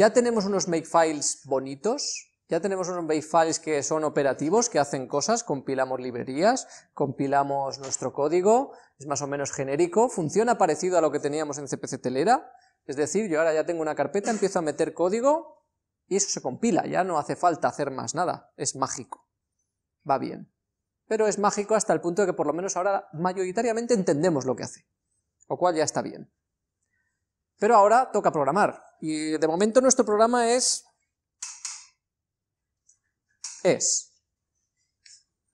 ya tenemos unos makefiles bonitos, ya tenemos unos makefiles que son operativos, que hacen cosas, compilamos librerías, compilamos nuestro código, es más o menos genérico, funciona parecido a lo que teníamos en CPC Telera, es decir, yo ahora ya tengo una carpeta, empiezo a meter código y eso se compila, ya no hace falta hacer más nada, es mágico, va bien. Pero es mágico hasta el punto de que por lo menos ahora mayoritariamente entendemos lo que hace, lo cual ya está bien. Pero ahora toca programar, y de momento nuestro programa es... es.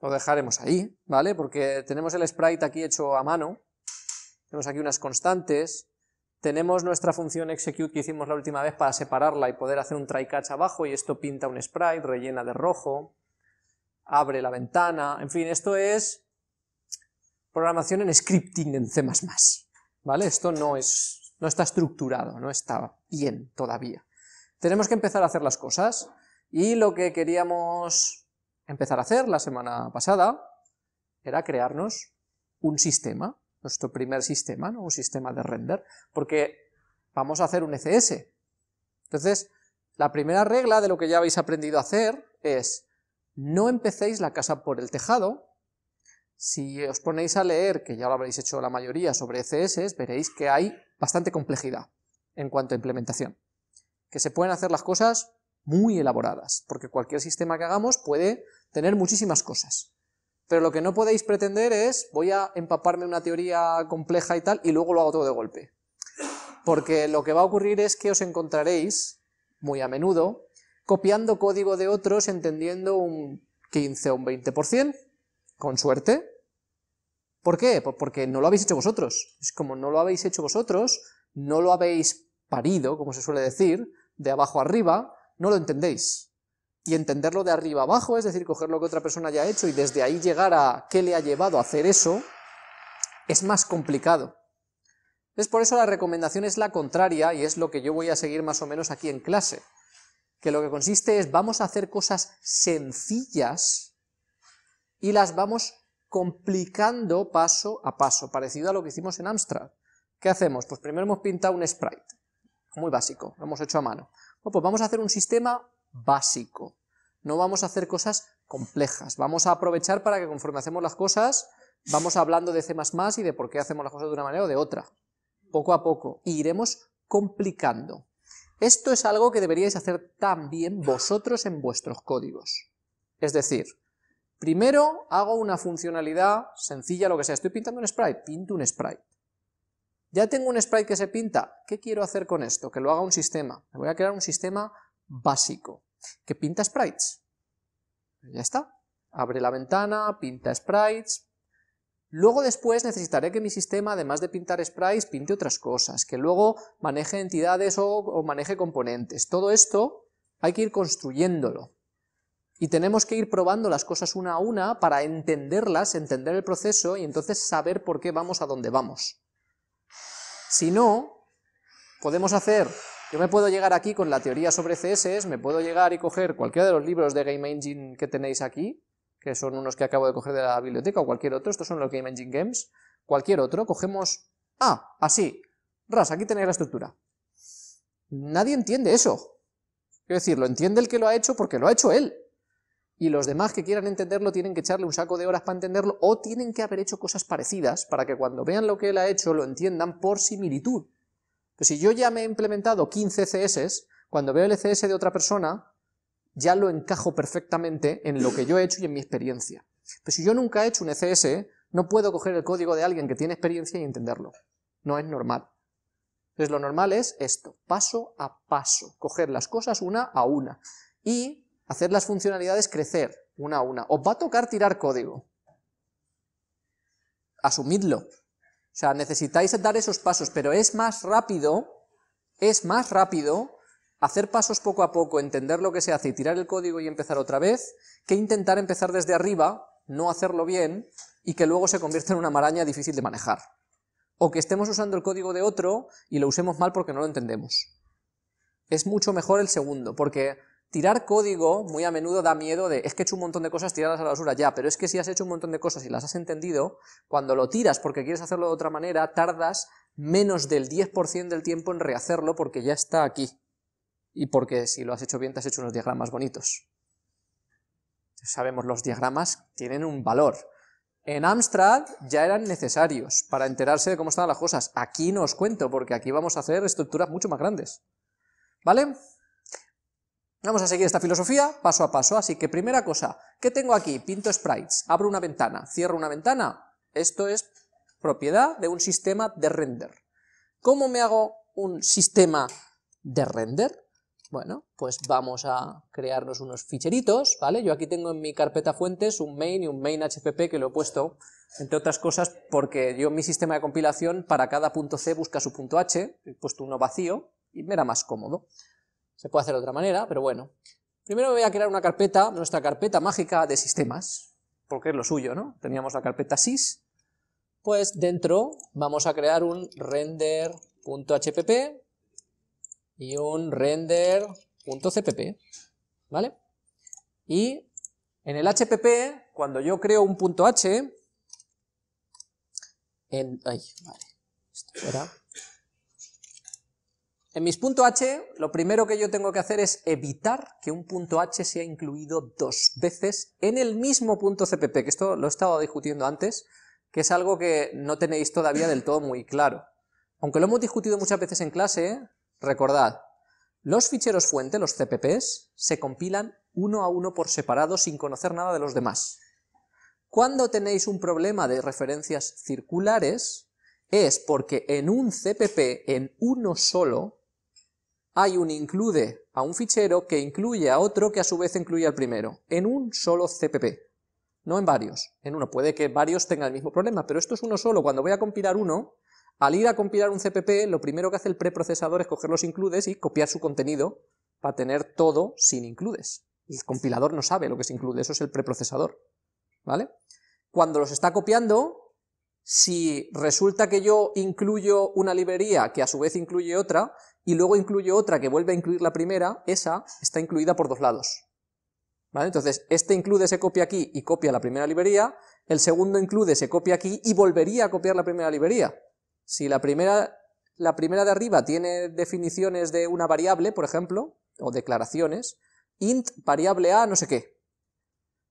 Lo dejaremos ahí, ¿vale? Porque tenemos el sprite aquí hecho a mano, tenemos aquí unas constantes, tenemos nuestra función execute que hicimos la última vez para separarla y poder hacer un try catch abajo, y esto pinta un sprite, rellena de rojo, abre la ventana, en fin, esto es programación en scripting en C++, ¿vale? Esto no es no está estructurado, no está bien todavía. Tenemos que empezar a hacer las cosas, y lo que queríamos empezar a hacer la semana pasada era crearnos un sistema, nuestro primer sistema, un sistema de render, porque vamos a hacer un ECS. Entonces, la primera regla de lo que ya habéis aprendido a hacer es, no empecéis la casa por el tejado, si os ponéis a leer, que ya lo habréis hecho la mayoría sobre ECS, veréis que hay bastante complejidad en cuanto a implementación, que se pueden hacer las cosas muy elaboradas, porque cualquier sistema que hagamos puede tener muchísimas cosas. Pero lo que no podéis pretender es, voy a empaparme una teoría compleja y tal, y luego lo hago todo de golpe. Porque lo que va a ocurrir es que os encontraréis, muy a menudo, copiando código de otros, entendiendo un 15 o un 20%, con suerte, ¿Por qué? Porque no lo habéis hecho vosotros. Es como no lo habéis hecho vosotros, no lo habéis parido, como se suele decir, de abajo arriba, no lo entendéis. Y entenderlo de arriba abajo, es decir, coger lo que otra persona haya hecho y desde ahí llegar a qué le ha llevado a hacer eso, es más complicado. Es por eso la recomendación es la contraria, y es lo que yo voy a seguir más o menos aquí en clase, que lo que consiste es, vamos a hacer cosas sencillas y las vamos complicando paso a paso, parecido a lo que hicimos en Amstrad. ¿Qué hacemos? Pues primero hemos pintado un sprite, muy básico, lo hemos hecho a mano. Bueno, pues vamos a hacer un sistema básico, no vamos a hacer cosas complejas, vamos a aprovechar para que conforme hacemos las cosas, vamos hablando de C++ y de por qué hacemos las cosas de una manera o de otra, poco a poco, y iremos complicando. Esto es algo que deberíais hacer también vosotros en vuestros códigos. Es decir, Primero hago una funcionalidad sencilla, lo que sea, estoy pintando un sprite, pinto un sprite. Ya tengo un sprite que se pinta, ¿qué quiero hacer con esto? Que lo haga un sistema. Me voy a crear un sistema básico, que pinta sprites. Ya está. Abre la ventana, pinta sprites. Luego después necesitaré que mi sistema, además de pintar sprites, pinte otras cosas, que luego maneje entidades o, o maneje componentes. Todo esto hay que ir construyéndolo. Y tenemos que ir probando las cosas una a una para entenderlas, entender el proceso y entonces saber por qué vamos a dónde vamos. Si no, podemos hacer, yo me puedo llegar aquí con la teoría sobre CSS, me puedo llegar y coger cualquiera de los libros de Game Engine que tenéis aquí, que son unos que acabo de coger de la biblioteca, o cualquier otro, estos son los Game Engine Games, cualquier otro, cogemos, ah, así, ras, aquí tenéis la estructura. Nadie entiende eso. Quiero decir, lo entiende el que lo ha hecho porque lo ha hecho él y los demás que quieran entenderlo tienen que echarle un saco de horas para entenderlo o tienen que haber hecho cosas parecidas para que cuando vean lo que él ha hecho lo entiendan por similitud. Pues si yo ya me he implementado 15 CS, cuando veo el CS de otra persona, ya lo encajo perfectamente en lo que yo he hecho y en mi experiencia. Pero si yo nunca he hecho un ECS, no puedo coger el código de alguien que tiene experiencia y entenderlo. No es normal. Entonces lo normal es esto, paso a paso, coger las cosas una a una. Y hacer las funcionalidades crecer una a una. Os va a tocar tirar código. Asumidlo. O sea, necesitáis dar esos pasos, pero es más rápido, es más rápido hacer pasos poco a poco, entender lo que se hace y tirar el código y empezar otra vez, que intentar empezar desde arriba, no hacerlo bien, y que luego se convierta en una maraña difícil de manejar. O que estemos usando el código de otro y lo usemos mal porque no lo entendemos. Es mucho mejor el segundo, porque tirar código muy a menudo da miedo de, es que he hecho un montón de cosas, tirarlas a la basura, ya, pero es que si has hecho un montón de cosas y las has entendido, cuando lo tiras porque quieres hacerlo de otra manera, tardas menos del 10% del tiempo en rehacerlo porque ya está aquí. y porque si lo has hecho bien te has hecho unos diagramas bonitos. Sabemos, los diagramas tienen un valor. En Amstrad ya eran necesarios para enterarse de cómo estaban las cosas. Aquí no os cuento, porque aquí vamos a hacer estructuras mucho más grandes. ¿Vale? Vamos a seguir esta filosofía paso a paso, así que primera cosa, ¿qué tengo aquí? Pinto sprites, abro una ventana, cierro una ventana, esto es propiedad de un sistema de render. ¿Cómo me hago un sistema de render? Bueno, pues vamos a crearnos unos ficheritos, ¿vale? Yo aquí tengo en mi carpeta fuentes un main y un main HPP que lo he puesto, entre otras cosas, porque yo mi sistema de compilación para cada punto C busca su punto H, he puesto uno vacío y me era más cómodo. Se puede hacer de otra manera, pero bueno. Primero voy a crear una carpeta, nuestra carpeta mágica de sistemas, porque es lo suyo, ¿no? Teníamos la carpeta sys, pues dentro vamos a crear un render.hpp y un render.cpp, ¿vale? Y en el HPP, cuando yo creo un punto H, en, ay, vale, esto en mis punto H, lo primero que yo tengo que hacer es evitar que un punto H sea incluido dos veces en el mismo punto CPP, que esto lo he estado discutiendo antes, que es algo que no tenéis todavía del todo muy claro. Aunque lo hemos discutido muchas veces en clase, recordad, los ficheros fuente, los CPPs, se compilan uno a uno por separado sin conocer nada de los demás. Cuando tenéis un problema de referencias circulares, es porque en un CPP, en uno solo, hay un include a un fichero que incluye a otro que a su vez incluye al primero, en un solo CPP, no en varios. En uno puede que varios tengan el mismo problema, pero esto es uno solo. Cuando voy a compilar uno, al ir a compilar un CPP, lo primero que hace el preprocesador es coger los includes y copiar su contenido para tener todo sin includes. El compilador no sabe lo que es include, eso es el preprocesador. ¿Vale? Cuando los está copiando, si resulta que yo incluyo una librería que a su vez incluye otra, y luego incluye otra que vuelve a incluir la primera, esa está incluida por dos lados. ¿Vale? Entonces, este include se copia aquí y copia la primera librería, el segundo include se copia aquí y volvería a copiar la primera librería. Si la primera, la primera de arriba tiene definiciones de una variable, por ejemplo, o declaraciones, int variable a no sé qué,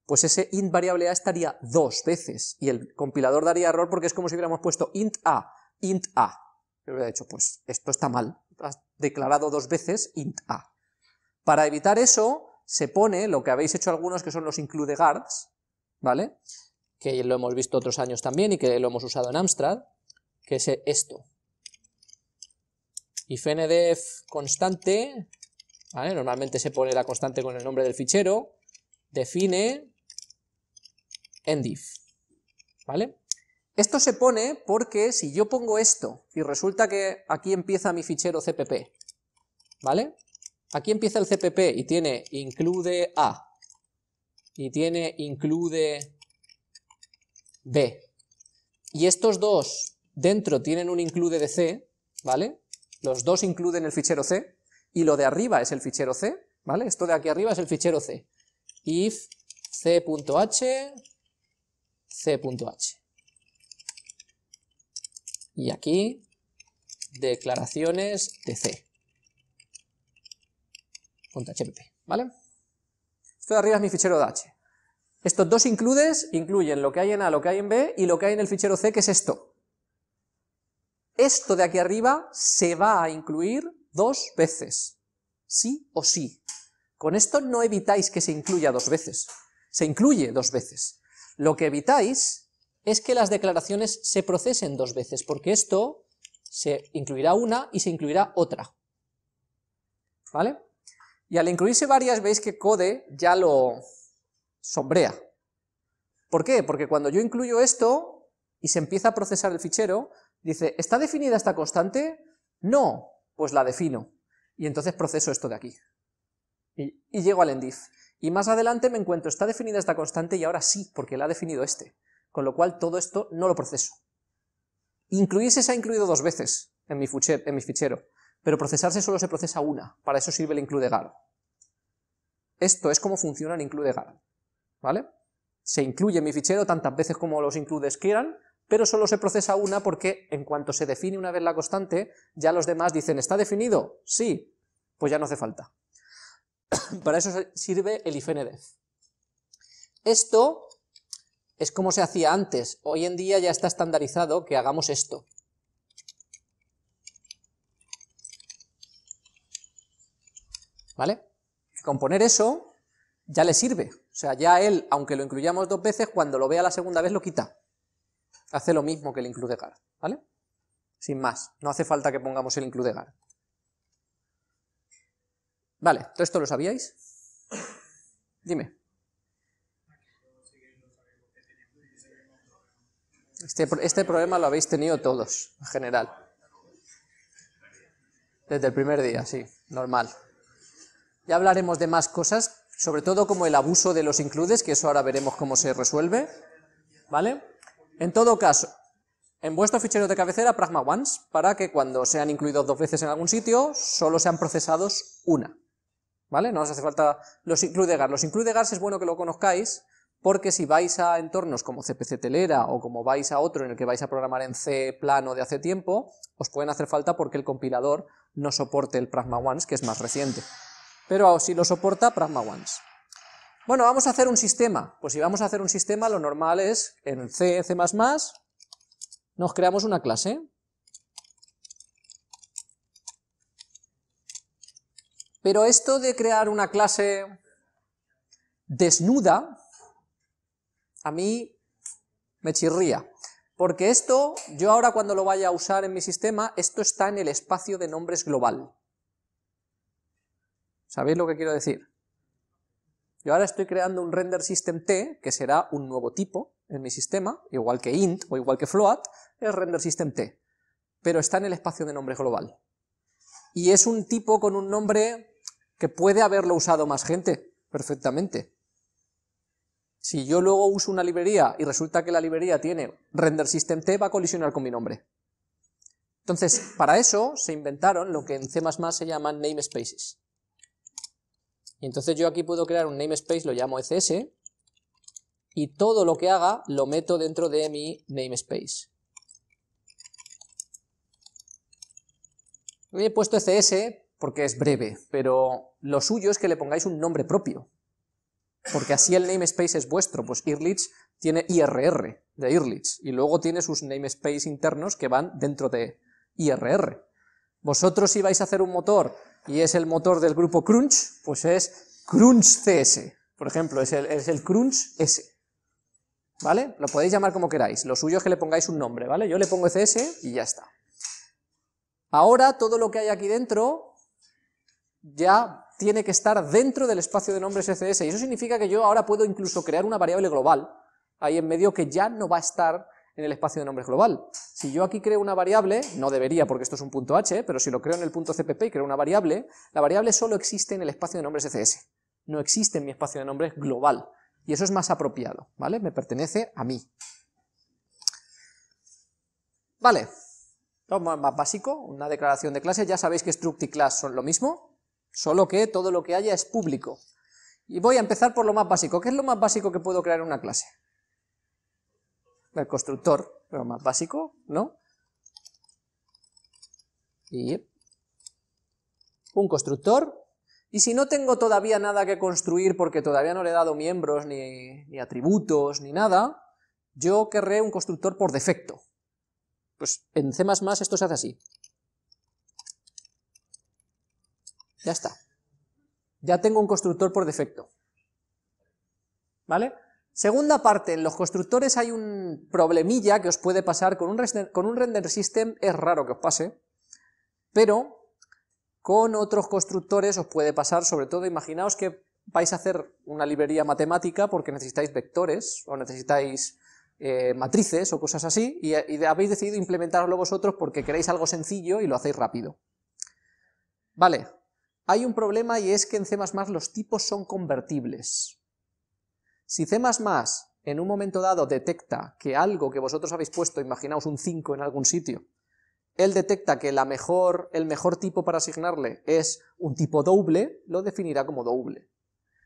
pues ese int variable a estaría dos veces, y el compilador daría error porque es como si hubiéramos puesto int a, int a. Yo hubiera dicho, pues esto está mal, declarado dos veces int a. Para evitar eso, se pone lo que habéis hecho algunos, que son los include guards, ¿vale? Que lo hemos visto otros años también y que lo hemos usado en Amstrad, que es esto. If ndef constante, ¿vale? Normalmente se pone la constante con el nombre del fichero, define endif, ¿vale? Esto se pone porque si yo pongo esto y resulta que aquí empieza mi fichero cpp, ¿vale? Aquí empieza el cpp y tiene include a y tiene include b y estos dos dentro tienen un include de c, ¿vale? Los dos incluyen el fichero c y lo de arriba es el fichero c, ¿vale? Esto de aquí arriba es el fichero c. if c.h c.h. Y aquí, declaraciones de C. .hpp, ¿vale? Esto de arriba es mi fichero de H. Estos dos includes incluyen lo que hay en A, lo que hay en B y lo que hay en el fichero C, que es esto. Esto de aquí arriba se va a incluir dos veces, sí o sí. Con esto no evitáis que se incluya dos veces, se incluye dos veces. Lo que evitáis es que las declaraciones se procesen dos veces, porque esto se incluirá una y se incluirá otra. ¿Vale? Y al incluirse varias veis que code ya lo sombrea. ¿Por qué? Porque cuando yo incluyo esto y se empieza a procesar el fichero, dice, ¿está definida esta constante? No, pues la defino. Y entonces proceso esto de aquí. Y, y llego al endif. Y más adelante me encuentro, está definida esta constante y ahora sí, porque la ha definido este. Con lo cual todo esto no lo proceso. Incluirse se ha incluido dos veces en mi, fichero, pero procesarse solo se procesa una, para eso sirve el includeGuard. Esto es como funciona el includeGuard, ¿vale? Se incluye en mi fichero tantas veces como los includes quieran, pero solo se procesa una porque en cuanto se define una vez la constante, ya los demás dicen, ¿está definido? Sí, pues ya no hace falta. Para eso sirve el ifnedef. Esto es como se hacía antes, hoy en día ya está estandarizado que hagamos esto. ¿Vale? Con poner eso ya le sirve, o sea, ya él, aunque lo incluyamos dos veces, cuando lo vea la segunda vez lo quita. Hace lo mismo que el includegar, ¿vale? Sin más, no hace falta que pongamos el includegar. Vale, ¿todo esto lo sabíais? Dime. Este, este, problema lo habéis tenido todos, en general. Desde el primer día, sí, normal. Ya hablaremos de más cosas, sobre todo como el abuso de los includes, que eso ahora veremos cómo se resuelve, ¿vale? En todo caso, en vuestro fichero de cabecera, pragma once, para que cuando sean incluidos dos veces en algún sitio, solo sean procesados una, ¿vale? No os hace falta los includegar. Los includegar es bueno que lo conozcáis, porque si vais a entornos como CPC Telera o como vais a otro en el que vais a programar en C plano de hace tiempo, os pueden hacer falta porque el compilador no soporte el Pragma Once, que es más reciente. Pero si lo soporta, Pragma Once. Bueno, vamos a hacer un sistema. Pues si vamos a hacer un sistema, lo normal es, en C, C++, nos creamos una clase. Pero esto de crear una clase desnuda, a mí me chirría. Porque esto, yo ahora cuando lo vaya a usar en mi sistema, esto está en el espacio de nombres global. ¿Sabéis lo que quiero decir? Yo ahora estoy creando un render system t, que será un nuevo tipo en mi sistema, igual que int o igual que float, es render system t, pero está en el espacio de nombre global. Y es un tipo con un nombre que puede haberlo usado más gente, perfectamente. Si yo luego uso una librería y resulta que la librería tiene render system t, va a colisionar con mi nombre. Entonces, para eso se inventaron lo que en C++ se llaman namespaces. Y entonces yo aquí puedo crear un namespace, lo llamo ECS, y todo lo que haga lo meto dentro de mi namespace. He puesto ECS porque es breve, pero lo suyo es que le pongáis un nombre propio porque así el namespace es vuestro, pues Irlich tiene IRR de Irlich, y luego tiene sus namespace internos que van dentro de IRR. Vosotros si vais a hacer un motor y es el motor del grupo Crunch, pues es Crunch CS, por ejemplo, es el, es el Crunch S. ¿Vale? Lo podéis llamar como queráis, lo suyo es que le pongáis un nombre, ¿vale? Yo le pongo CS y ya está. Ahora todo lo que hay aquí dentro ya tiene que estar dentro del espacio de nombres ECS, y eso significa que yo ahora puedo incluso crear una variable global, ahí en medio que ya no va a estar en el espacio de nombres global. Si yo aquí creo una variable, no debería porque esto es un punto h, pero si lo creo en el punto cpp y creo una variable, la variable solo existe en el espacio de nombres ECS, no existe en mi espacio de nombres global, y eso es más apropiado, ¿vale? Me pertenece a mí. Vale, vamos más básico, una declaración de clase, ya sabéis que struct y class son lo mismo, solo que todo lo que haya es público. Y voy a empezar por lo más básico. ¿Qué es lo más básico que puedo crear en una clase? El constructor, lo más básico, ¿no? Y un constructor, y si no tengo todavía nada que construir porque todavía no le he dado miembros, ni, ni atributos, ni nada, yo querré un constructor por defecto. Pues en C++ esto se hace así. Ya está. Ya tengo un constructor por defecto. ¿Vale? Segunda parte, en los constructores hay un problemilla que os puede pasar, con un, render system es raro que os pase, pero con otros constructores os puede pasar, sobre todo imaginaos que vais a hacer una librería matemática porque necesitáis vectores o necesitáis eh, matrices o cosas así, y habéis decidido implementarlo vosotros porque queréis algo sencillo y lo hacéis rápido. Vale, hay un problema y es que en C++ los tipos son convertibles. Si C++ en un momento dado detecta que algo que vosotros habéis puesto, imaginaos un 5 en algún sitio, él detecta que la mejor, el mejor tipo para asignarle es un tipo doble, lo definirá como doble.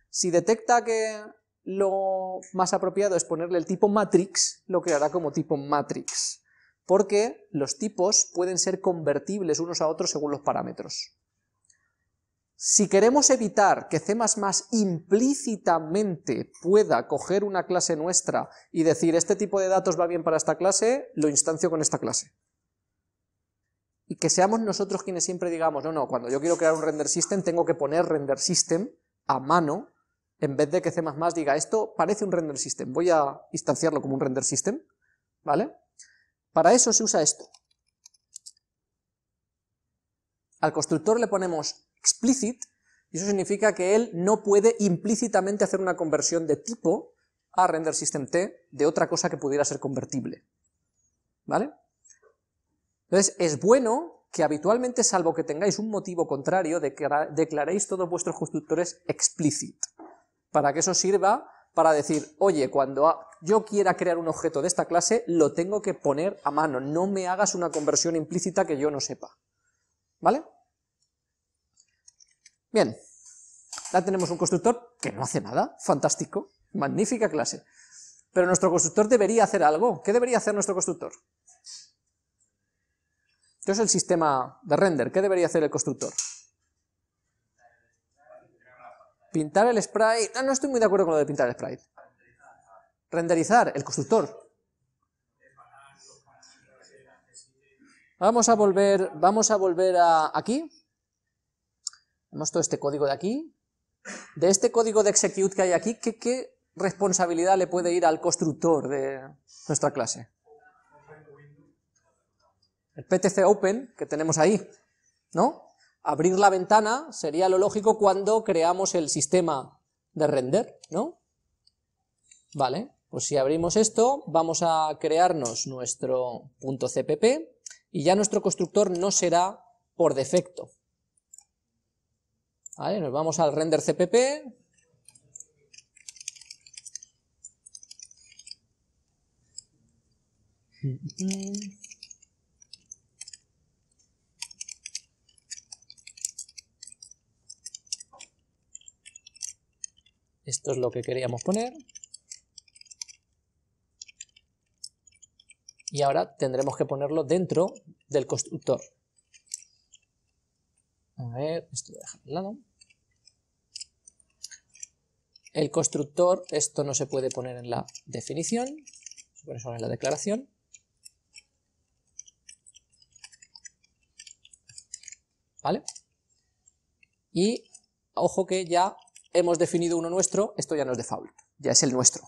Si detecta que lo más apropiado es ponerle el tipo matrix, lo creará como tipo matrix, porque los tipos pueden ser convertibles unos a otros según los parámetros. Si queremos evitar que C++ implícitamente pueda coger una clase nuestra y decir este tipo de datos va bien para esta clase, lo instancio con esta clase. Y que seamos nosotros quienes siempre digamos, no, no, cuando yo quiero crear un render system tengo que poner render system a mano, en vez de que C++ diga esto parece un render system, voy a instanciarlo como un render system, ¿vale? Para eso se usa esto. Al constructor le ponemos explicit, y eso significa que él no puede implícitamente hacer una conversión de tipo a render system t de otra cosa que pudiera ser convertible. ¿Vale? Entonces, es bueno que habitualmente, salvo que tengáis un motivo contrario, declaréis todos vuestros constructores explicit, para que eso sirva para decir, oye, cuando yo quiera crear un objeto de esta clase, lo tengo que poner a mano, no me hagas una conversión implícita que yo no sepa. ¿Vale? Bien, ya tenemos un constructor que no hace nada, fantástico, magnífica clase. Pero nuestro constructor debería hacer algo. ¿Qué debería hacer nuestro constructor? Esto es el sistema de render. ¿Qué debería hacer el constructor? Pintar el sprite... Ah, no estoy muy de acuerdo con lo de pintar el sprite. Renderizar, el constructor. Vamos a volver, vamos a volver a aquí. Vemos todo este código de aquí. De este código de execute que hay aquí, ¿qué, responsabilidad le puede ir al constructor de nuestra clase? El PTC Open que tenemos ahí, ¿no? Abrir la ventana sería lo lógico cuando creamos el sistema de render, ¿no? Vale, pues si abrimos esto, vamos a crearnos nuestro .cpp y ya nuestro constructor no será por defecto, nos vamos al render CPP. Esto es lo que queríamos poner. Y ahora tendremos que ponerlo dentro del constructor. A ver, esto lo dejar al lado. El constructor, esto no se puede poner en la definición, se pone solo en la declaración. ¿Vale? Y ojo que ya hemos definido uno nuestro, esto ya no es default, ya es el nuestro.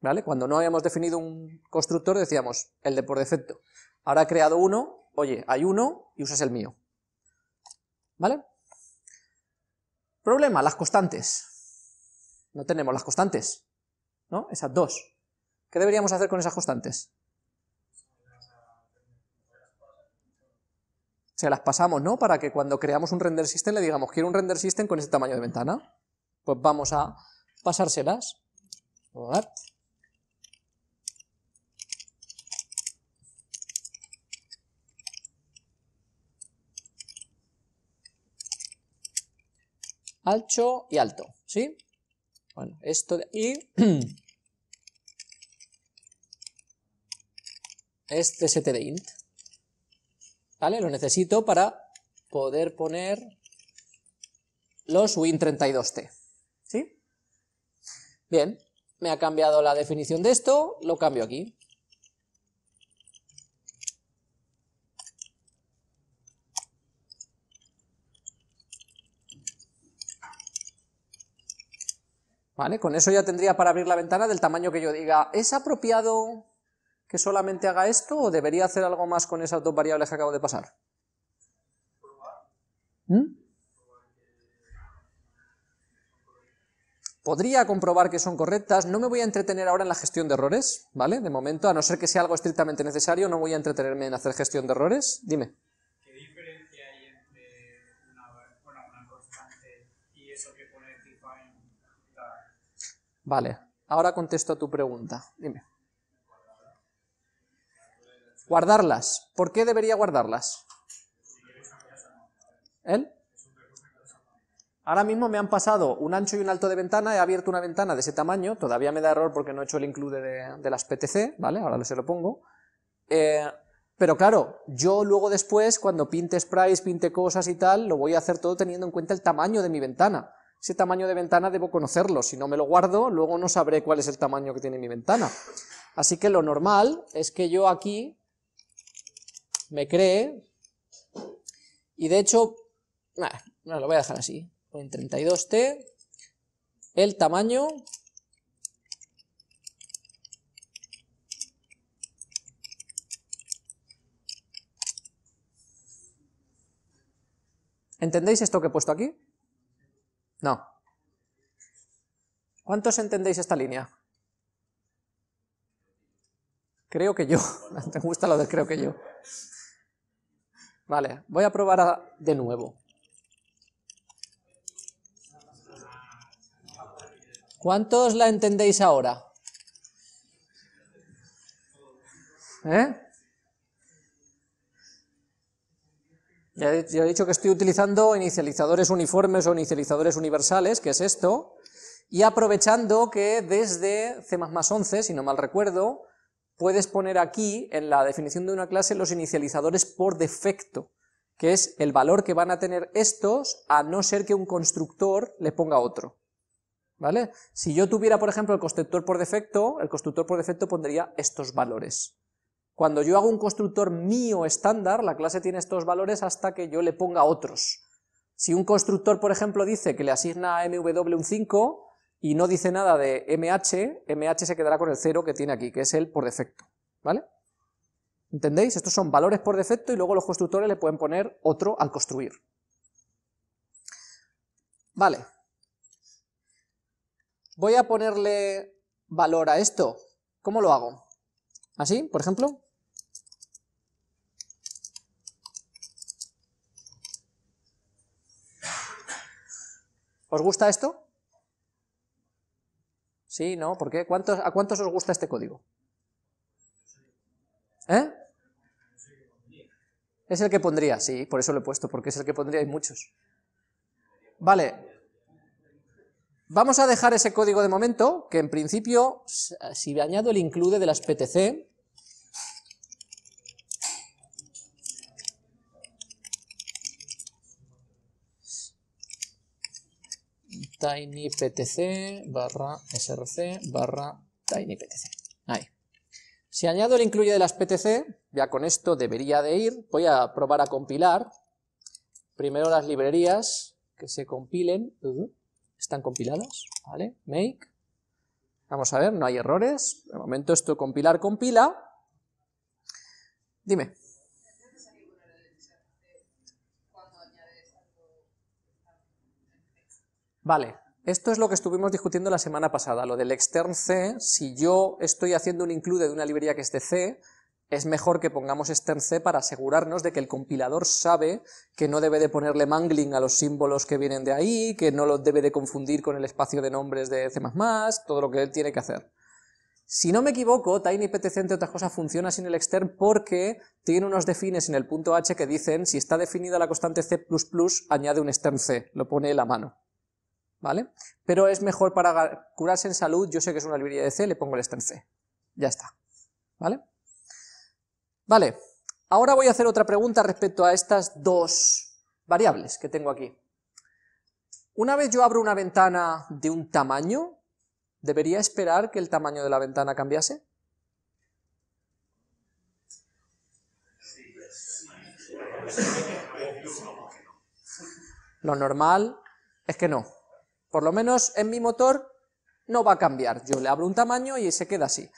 ¿Vale? Cuando no habíamos definido un constructor decíamos el de por defecto. Ahora he creado uno, oye, hay uno y usas el mío. ¿Vale? Problema, las constantes. No tenemos las constantes, ¿no? Esas dos. ¿Qué deberíamos hacer con esas constantes? Se las pasamos, ¿no? Para que cuando creamos un render system le digamos, quiero un render system con este tamaño de ventana. Pues vamos a pasárselas. Alto y alto, ¿sí? Bueno, esto de aquí es tst de int. ¿Vale? Lo necesito para poder poner los win32t. ¿Sí? Bien, me ha cambiado la definición de esto, lo cambio aquí. ¿Vale? Con eso ya tendría para abrir la ventana del tamaño que yo diga, ¿es apropiado que solamente haga esto o debería hacer algo más con esas dos variables que acabo de pasar? ¿Mm? Podría comprobar que son correctas, no me voy a entretener ahora en la gestión de errores, ¿vale? De momento, a no ser que sea algo estrictamente necesario, no voy a entretenerme en hacer gestión de errores. Dime. Vale, ahora contesto a tu pregunta. Dime. Guardarlas. ¿Por qué debería guardarlas? ¿Él? Ahora mismo me han pasado un ancho y un alto de ventana, he abierto una ventana de ese tamaño, todavía me da error porque no he hecho el include de, las PTC, ¿vale? Ahora se lo pongo. Eh, Pero claro, yo luego después, cuando pinte sprites, pinte cosas y tal, lo voy a hacer todo teniendo en cuenta el tamaño de mi ventana. Ese tamaño de ventana debo conocerlo, si no me lo guardo, luego no sabré cuál es el tamaño que tiene mi ventana. Así que lo normal es que yo aquí me cree, y de hecho, lo voy a dejar así, en 32T, el tamaño ¿Entendéis esto que he puesto aquí? No. ¿Cuántos entendéis esta línea? Creo que yo. Me gusta lo de creo que yo. Vale, voy a probar de nuevo. ¿Cuántos la entendéis ahora? ¿Eh? Ya he, dicho que estoy utilizando inicializadores uniformes o inicializadores universales, que es esto, y aprovechando que desde C++ 11, si no mal recuerdo, puedes poner aquí, en la definición de una clase, los inicializadores por defecto, que es el valor que van a tener estos, a no ser que un constructor le ponga otro. ¿Vale? Si yo tuviera, por ejemplo, el constructor por defecto, el constructor por defecto pondría estos valores. Cuando yo hago un constructor mío estándar, la clase tiene estos valores hasta que yo le ponga otros. Si un constructor, por ejemplo, dice que le asigna a mw un 5 y no dice nada de mh, mh se quedará con el 0 que tiene aquí, que es el por defecto, ¿vale? ¿Entendéis? Estos son valores por defecto y luego los constructores le pueden poner otro al construir. Vale. Voy a ponerle valor a esto. ¿Cómo lo hago? ¿Así, por ejemplo? ¿Os gusta esto? ¿Sí? ¿No? ¿Por qué? ¿Cuántos, ¿A cuántos os gusta este código? ¿Eh? Es el que pondría, sí, por eso lo he puesto, porque es el que pondría, hay muchos. Vale. Vamos a dejar ese código de momento, que en principio, si añado el include de las PTC, tinyptc barra src barra tinyptc. Ahí. Si añado el incluye de las ptc, ya con esto debería de ir, voy a probar a compilar. Primero las librerías que se compilen, están compiladas, ¿vale? Make. Vamos a ver, no hay errores. De momento esto compilar compila. Dime. Vale, esto es lo que estuvimos discutiendo la semana pasada, lo del extern C, si yo estoy haciendo un include de una librería que es de C, es mejor que pongamos extern C para asegurarnos de que el compilador sabe que no debe de ponerle mangling a los símbolos que vienen de ahí, que no lo debe de confundir con el espacio de nombres de C++, todo lo que él tiene que hacer. Si no me equivoco, TinyPTC, entre otras cosas, funciona sin el extern porque tiene unos defines en el punto H que dicen, si está definida la constante C++, añade un extern C, lo pone en la mano. ¿Vale? Pero es mejor para curarse en salud, yo sé que es una librería de C, le pongo el extern C. Ya está, ¿vale? Vale, ahora voy a hacer otra pregunta respecto a estas dos variables que tengo aquí. Una vez yo abro una ventana de un tamaño, ¿debería esperar que el tamaño de la ventana cambiase? Lo normal es que no. Por lo menos en mi motor no va a cambiar. Yo le abro un tamaño y se queda así.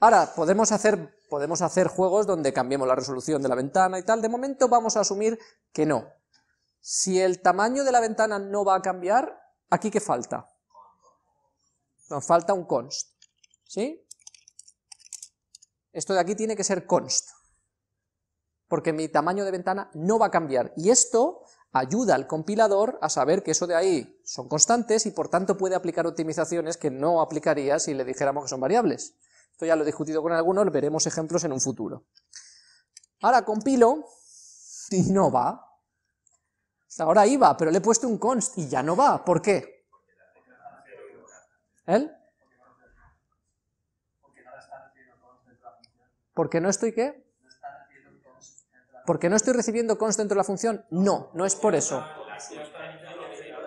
Ahora, podemos hacer, podemos hacer juegos donde cambiemos la resolución de la ventana y tal. De momento vamos a asumir que no. Si el tamaño de la ventana no va a cambiar, ¿aquí qué falta? Nos falta un const. ¿Sí? Esto de aquí tiene que ser const. Porque mi tamaño de ventana no va a cambiar. Y esto ayuda al compilador a saber que eso de ahí son constantes y por tanto puede aplicar optimizaciones que no aplicaría si le dijéramos que son variables. Esto ya lo he discutido con algunos, veremos ejemplos en un futuro. Ahora compilo y no va. Ahora iba, pero le he puesto un const y ya no va. ¿Por qué? ¿Él? ¿Porque no estoy qué? ¿Porque no estoy recibiendo const dentro de la función? No, no es por eso.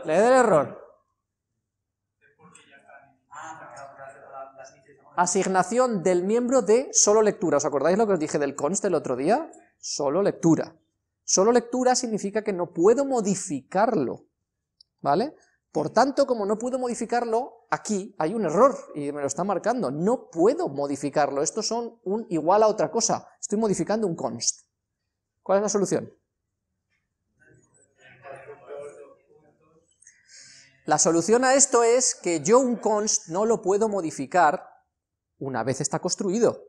Le el error. Asignación del miembro de solo lectura. ¿Os acordáis lo que os dije del const el otro día? Solo lectura. Solo lectura significa que no puedo modificarlo. ¿Vale? Por tanto, como no puedo modificarlo, aquí hay un error, y me lo está marcando, no puedo modificarlo, estos son un igual a otra cosa, estoy modificando un const. ¿Cuál es la solución? La solución a esto es que yo un const no lo puedo modificar una vez está construido.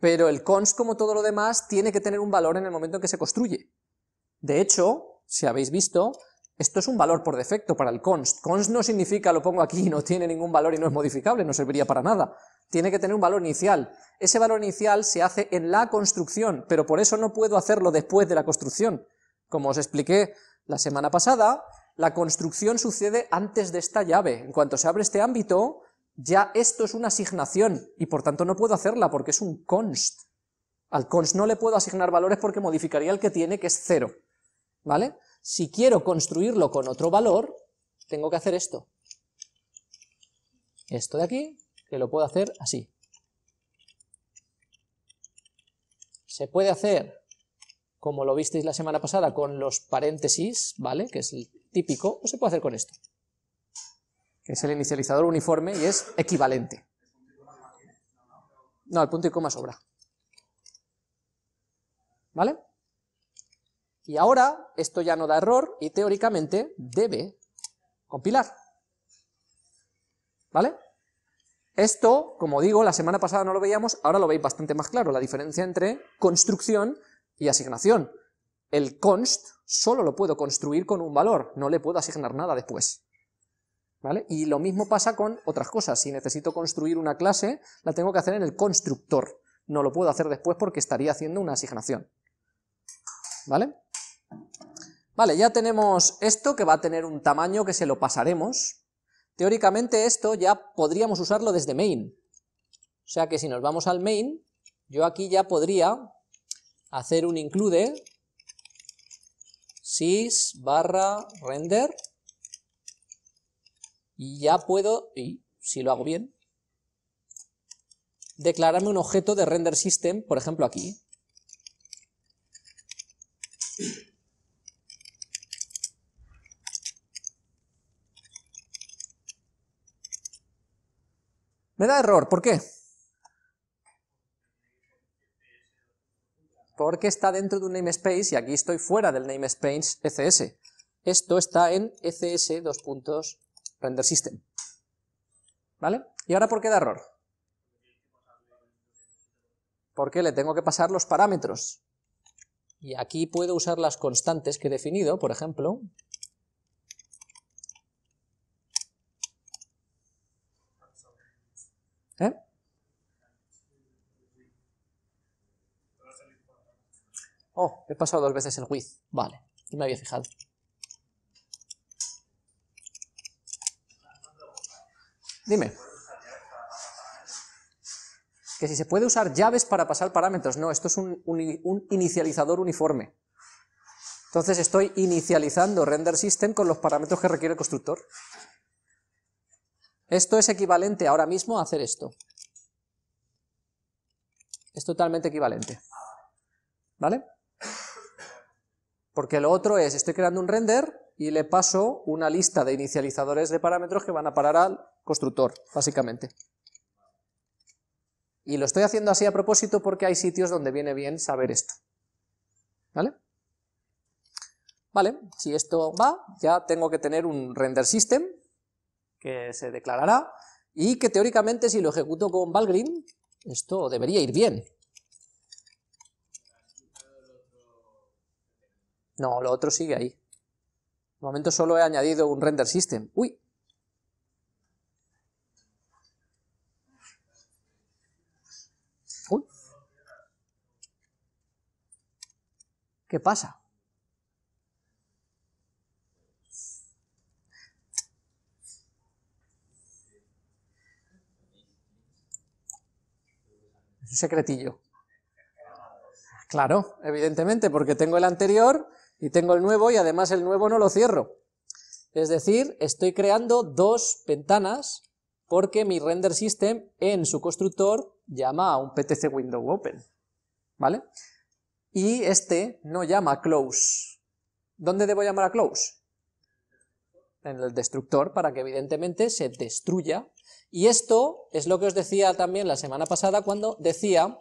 Pero el const, como todo lo demás, tiene que tener un valor en el momento en que se construye. De hecho, si habéis visto, esto es un valor por defecto para el const. Const no significa, lo pongo aquí, no tiene ningún valor y no es modificable, no serviría para nada. Tiene que tener un valor inicial. Ese valor inicial se hace en la construcción, pero por eso no puedo hacerlo después de la construcción. Como os expliqué la semana pasada, la construcción sucede antes de esta llave. En cuanto se abre este ámbito, ya esto es una asignación, y por tanto no puedo hacerla porque es un const. Al const no le puedo asignar valores porque modificaría el que tiene, que es cero. ¿Vale? Si quiero construirlo con otro valor, tengo que hacer esto. Esto de aquí, que lo puedo hacer así. Se puede hacer, como lo visteis la semana pasada, con los paréntesis, ¿vale? Que es el típico, o se puede hacer con esto. Que es el inicializador uniforme y es equivalente. No, el punto y coma sobra. ¿Vale? Y ahora esto ya no da error y teóricamente debe compilar. ¿Vale? Esto, como digo, la semana pasada no lo veíamos, ahora lo veis bastante más claro, la diferencia entre construcción y asignación. El const solo lo puedo construir con un valor, no le puedo asignar nada después. ¿Vale? Y lo mismo pasa con otras cosas, si necesito construir una clase, la tengo que hacer en el constructor, no lo puedo hacer después porque estaría haciendo una asignación. ¿Vale? Vale, ya tenemos esto que va a tener un tamaño que se lo pasaremos. Teóricamente esto ya podríamos usarlo desde main. O sea que si nos vamos al main, yo aquí ya podría hacer un include sys barra render y ya puedo, y si lo hago bien, declararme un objeto de render system, por ejemplo aquí. Me da error, ¿por qué? Porque está dentro de un namespace y aquí estoy fuera del namespace ECS. Esto está en ECS dos puntos render system. ¿Vale? ¿Y ahora por qué da error? Porque le tengo que pasar los parámetros. Y aquí puedo usar las constantes que he definido, por ejemplo, ¿Eh? Oh, he pasado dos veces el with. Vale, no me había fijado. Dime. Que si se puede usar llaves para pasar parámetros. No, esto es un, un inicializador uniforme. Entonces estoy inicializando render system con los parámetros que requiere el constructor. Esto es equivalente ahora mismo a hacer esto. Es totalmente equivalente. ¿Vale? Porque lo otro es, estoy creando un render y le paso una lista de inicializadores de parámetros que van a parar al constructor, básicamente. Y lo estoy haciendo así a propósito porque hay sitios donde viene bien saber esto. ¿Vale? Vale, si esto va, ya tengo que tener un render system, que se declarará, y que teóricamente si lo ejecuto con Valgrind, esto debería ir bien. No, lo otro sigue ahí. De momento solo he añadido un render system. ¡Uy! Uy. ¿Qué pasa? Secretillo. Claro, evidentemente, porque tengo el anterior y tengo el nuevo y además el nuevo no lo cierro. Es decir, estoy creando dos ventanas porque mi render system en su constructor llama a un PTC window open, ¿vale? Y este no llama close. ¿Dónde debo llamar a close? En el destructor, para que evidentemente se destruya. Y esto es lo que os decía también la semana pasada cuando decía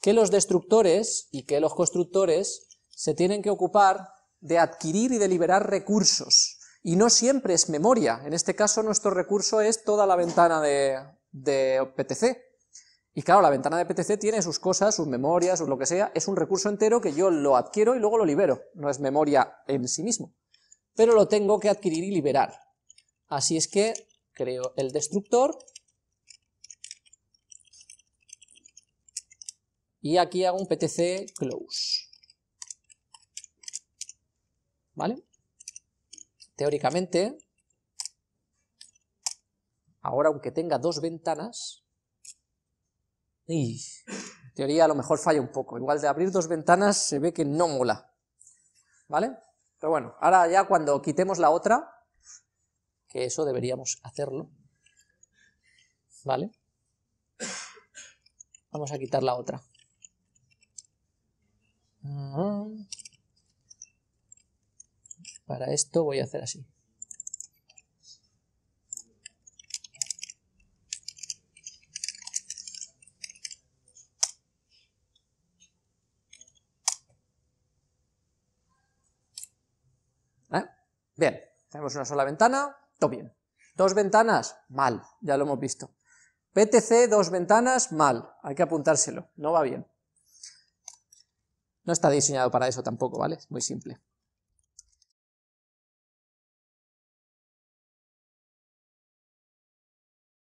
que los destructores y que los constructores se tienen que ocupar de adquirir y de liberar recursos. Y no siempre es memoria, en este caso nuestro recurso es toda la ventana de, PTC, y claro, la ventana de PTC tiene sus cosas, sus memorias, sus lo que sea, es un recurso entero que yo lo adquiero y luego lo libero, no es memoria en sí mismo, pero lo tengo que adquirir y liberar, así es que creo el destructor, y aquí hago un PTC close, ¿vale? teóricamente, ahora aunque tenga dos ventanas, y en teoría a lo mejor falla un poco, igual de abrir dos ventanas se ve que no mola, ¿vale? Pero bueno, ahora ya cuando quitemos la otra, que eso deberíamos hacerlo, ¿vale? Vamos a quitar la otra. Para esto voy a hacer así. Bien, tenemos una sola ventana, todo bien. Dos ventanas, mal, ya lo hemos visto. PTC, dos ventanas, mal, hay que apuntárselo, no va bien. No está diseñado para eso tampoco, ¿vale? Es muy simple.